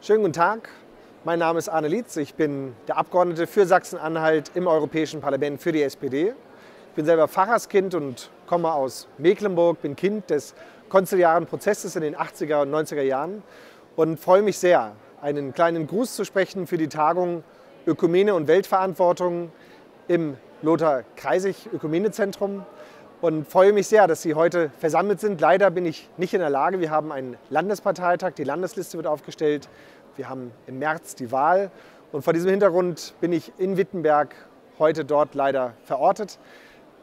Schönen guten Tag. Mein Name ist Arne Lietz. Ich bin der Abgeordnete für Sachsen-Anhalt im Europäischen Parlament für die SPD. Ich bin selber Pfarrerskind und komme aus Mecklenburg, bin Kind des konziliaren Prozesses in den 80er und 90er Jahren und freue mich sehr, einen kleinen Gruß zu sprechen für die Tagung Ökumene und Weltverantwortung im Lothar Kreisig Ökumenezentrum und freue mich sehr, dass Sie heute versammelt sind. Leider bin ich nicht in der Lage. Wir haben einen Landesparteitag, die Landesliste wird aufgestellt. Wir haben im März die Wahl und vor diesem Hintergrund bin ich in Wittenberg heute dort leider verortet.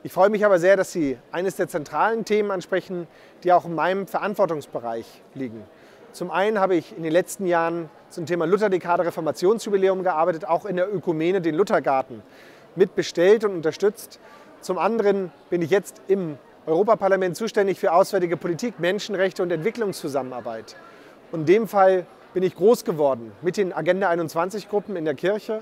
Ich freue mich aber sehr, dass Sie eines der zentralen Themen ansprechen, die auch in meinem Verantwortungsbereich liegen. Zum einen habe ich in den letzten Jahren zum Thema Lutherdekade Reformationsjubiläum gearbeitet, auch in der Ökumene den Luthergarten mitbestellt und unterstützt. Zum anderen bin ich jetzt im Europaparlament zuständig für auswärtige Politik, Menschenrechte und Entwicklungszusammenarbeit. Und in dem Fall bin ich groß geworden mit den Agenda 21 Gruppen in der Kirche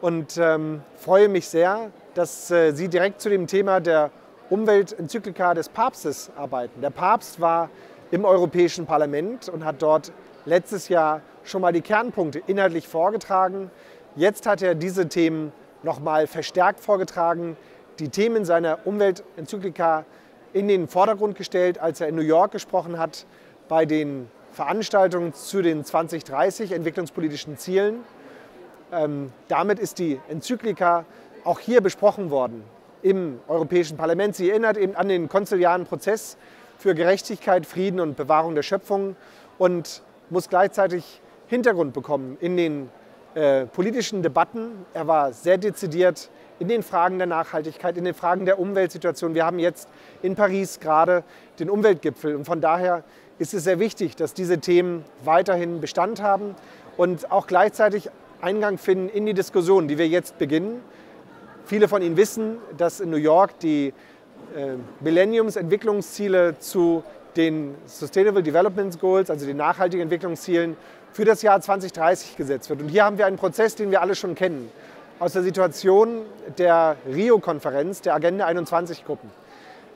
und ähm, freue mich sehr, dass äh, Sie direkt zu dem Thema der Umweltenzyklika des Papstes arbeiten. Der Papst war im Europäischen Parlament und hat dort letztes Jahr schon mal die Kernpunkte inhaltlich vorgetragen. Jetzt hat er diese Themen nochmal verstärkt vorgetragen die Themen seiner Umweltenzyklika in den Vordergrund gestellt, als er in New York gesprochen hat bei den Veranstaltungen zu den 2030 entwicklungspolitischen Zielen. Ähm, damit ist die Enzyklika auch hier besprochen worden im Europäischen Parlament. Sie erinnert eben an den konziliaren Prozess für Gerechtigkeit, Frieden und Bewahrung der Schöpfung und muss gleichzeitig Hintergrund bekommen in den äh, politischen Debatten. Er war sehr dezidiert in den Fragen der Nachhaltigkeit, in den Fragen der Umweltsituation. Wir haben jetzt in Paris gerade den Umweltgipfel und von daher ist es sehr wichtig, dass diese Themen weiterhin Bestand haben und auch gleichzeitig Eingang finden in die Diskussion, die wir jetzt beginnen. Viele von Ihnen wissen, dass in New York die äh, Millenniums-Entwicklungsziele zu den Sustainable Development Goals, also den nachhaltigen Entwicklungszielen, für das Jahr 2030 gesetzt wird. Und hier haben wir einen Prozess, den wir alle schon kennen aus der Situation der Rio-Konferenz, der Agenda 21-Gruppen.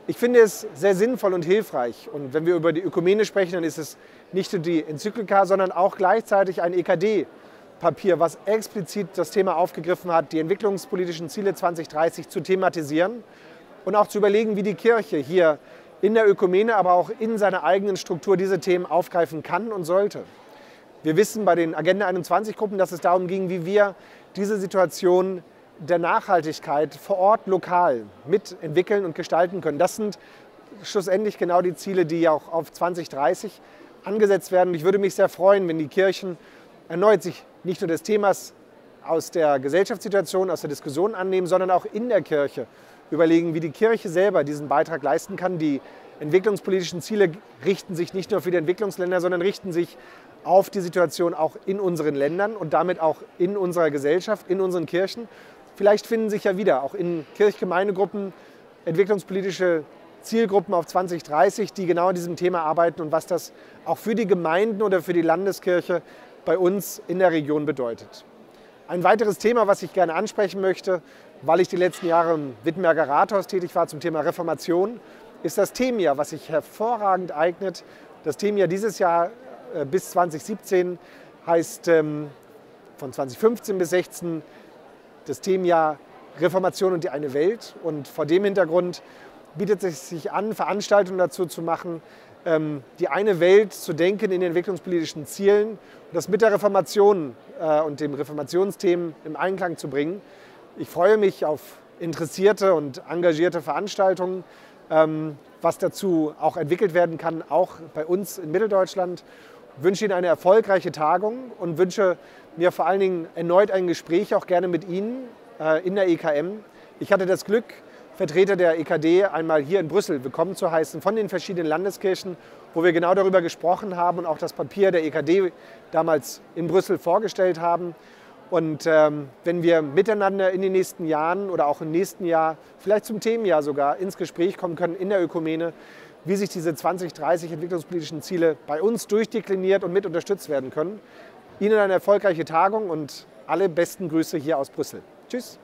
Ich finde es sehr sinnvoll und hilfreich. Und wenn wir über die Ökumene sprechen, dann ist es nicht nur die Enzyklika, sondern auch gleichzeitig ein EKD-Papier, was explizit das Thema aufgegriffen hat, die entwicklungspolitischen Ziele 2030 zu thematisieren und auch zu überlegen, wie die Kirche hier in der Ökumene, aber auch in seiner eigenen Struktur diese Themen aufgreifen kann und sollte. Wir wissen bei den Agenda 21 Gruppen, dass es darum ging, wie wir diese Situation der Nachhaltigkeit vor Ort lokal mitentwickeln und gestalten können. Das sind schlussendlich genau die Ziele, die auch auf 2030 angesetzt werden. Ich würde mich sehr freuen, wenn die Kirchen erneut sich nicht nur des Themas aus der Gesellschaftssituation, aus der Diskussion annehmen, sondern auch in der Kirche überlegen, wie die Kirche selber diesen Beitrag leisten kann. Die entwicklungspolitischen Ziele richten sich nicht nur für die Entwicklungsländer, sondern richten sich auf die Situation auch in unseren Ländern und damit auch in unserer Gesellschaft, in unseren Kirchen. Vielleicht finden sich ja wieder auch in Kirchgemeindegruppen entwicklungspolitische Zielgruppen auf 2030, die genau an diesem Thema arbeiten und was das auch für die Gemeinden oder für die Landeskirche bei uns in der Region bedeutet. Ein weiteres Thema, was ich gerne ansprechen möchte, weil ich die letzten Jahre im Wittenberger Rathaus tätig war zum Thema Reformation, ist das Themenjahr, was sich hervorragend eignet. Das Themenjahr dieses Jahr bis 2017 heißt ähm, von 2015 bis 2016 das Themenjahr Reformation und die eine Welt. Und vor dem Hintergrund bietet es sich an, Veranstaltungen dazu zu machen, ähm, die eine Welt zu denken in den entwicklungspolitischen Zielen und das mit der Reformation äh, und dem Reformationsthemen im Einklang zu bringen. Ich freue mich auf interessierte und engagierte Veranstaltungen, ähm, was dazu auch entwickelt werden kann, auch bei uns in Mitteldeutschland wünsche Ihnen eine erfolgreiche Tagung und wünsche mir vor allen Dingen erneut ein Gespräch, auch gerne mit Ihnen äh, in der EKM. Ich hatte das Glück, Vertreter der EKD einmal hier in Brüssel willkommen zu heißen von den verschiedenen Landeskirchen, wo wir genau darüber gesprochen haben und auch das Papier der EKD damals in Brüssel vorgestellt haben. Und ähm, wenn wir miteinander in den nächsten Jahren oder auch im nächsten Jahr, vielleicht zum Themenjahr sogar, ins Gespräch kommen können in der Ökumene, wie sich diese 2030 entwicklungspolitischen Ziele bei uns durchdekliniert und mit unterstützt werden können. Ihnen eine erfolgreiche Tagung und alle besten Grüße hier aus Brüssel. Tschüss.